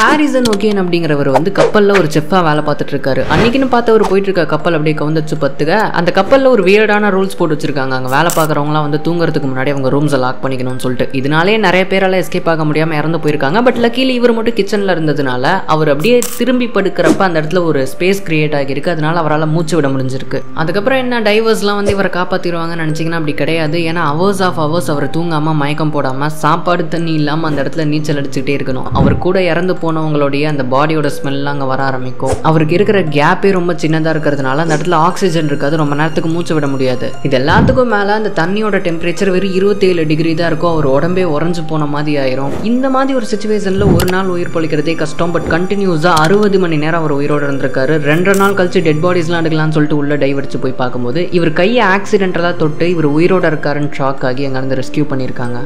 Harrison ஓகேன் அப்படிங்கிறவர் வந்து கப்பலில் ஒரு செஃப்பா வேலை பார்த்துட்டு இருக்காரு அன்னைக்குன்னு பார்த்து அவர் போயிட்டு இருக்க கப்பல் அப்படியே கவுந்தச்சு பத்துக்க அந்த கப்பலில் ஒரு வியர்டான ரூல்ஸ் போட்டு வச்சிருக்காங்க. அங்கே வேலை பார்க்குறவங்களாம் வந்து தூங்குறதுக்கு முன்னாடி அவங்க ரூம்ஸை லாக் பண்ணிக்கணும்னு சொல்லிட்டு. இதனாலே நிறைய பேரால எஸ்கேப் ஆக முடியாமல் இறந்து போயிருக்காங்க. பட் லக்கீலி இவர் மட்டும் கிச்சனில் இருந்ததுனால அவர் அப்படியே திரும்பி படுக்கிறப்ப அந்த இடத்துல ஒரு ஸ்பேஸ் கிரியேட் ஆகியிருக்கு. அதனால அவரால் மூச்சு விட முடிஞ்சிருக்கு. அதுக்கப்புறம் என்ன டைவர்ஸ்லாம் வந்து இவரை காப்பாற்றிடுவாங்கன்னு நினச்சிங்கன்னா அப்படி கிடையாது. ஏன்னா ஹவர்ஸ் ஆஃப் ஹவர்ஸ் அவர் தூங்காமல் மயக்கம் போடாமல் சாப்பாடு தண்ணி இல்லாமல் அந்த இடத்துல நீச்சல் அடிச்சுக்கிட்டே இருக்கணும். அவர் கூட இறந்து போனவங்களுடைய அந்த பாடியோட ஸ்மெல்லாம் அங்கே வர ஆரம்பிக்கும். அவருக்கு இருக்கிற கேப்பே ரொம்ப சின்னதாக இருக்கிறதுனால அந்த இடத்துல ஆக்சிஜன் இருக்காது ரொம்ப நேரத்துக்கு மூச்சு விட முடியாது. இது எல்லாத்துக்கும் மேலே அந்த தண்ணியோட டெம்பரேச்சர் வெறும் இருபத்தேழு டிகிரி தான் இருக்கும். அவர் உடம்பே உறைஞ்சு போன மாதிரி ஆயிரும். இந்த மாதிரி ஒரு சுச்சுவேஷனில் ஒரு நாள் உயிர் பழிக்கிறதே கஷ்டம். பட் கண்டினியூஸாக அறுபது மணி நேரம் அவர் உயிரோட இருந்திருக்காரு. ரெண்டரை நாள் கழிச்சு டெட் பாடிஸ்லாம் எடுக்கலாம்னு சொல்லிட்டு உள்ள டைவ் அடிச்சு போய் பார்க்கும்போது இவர் கையை ஆக்சிடென்டலாக தொட்டு இவர் உயிரோட இருக்காருன்னு ஷாக் ஆகி அங்கேருந்து ரெஸ்கியூ பண்ணியிருக்காங்க.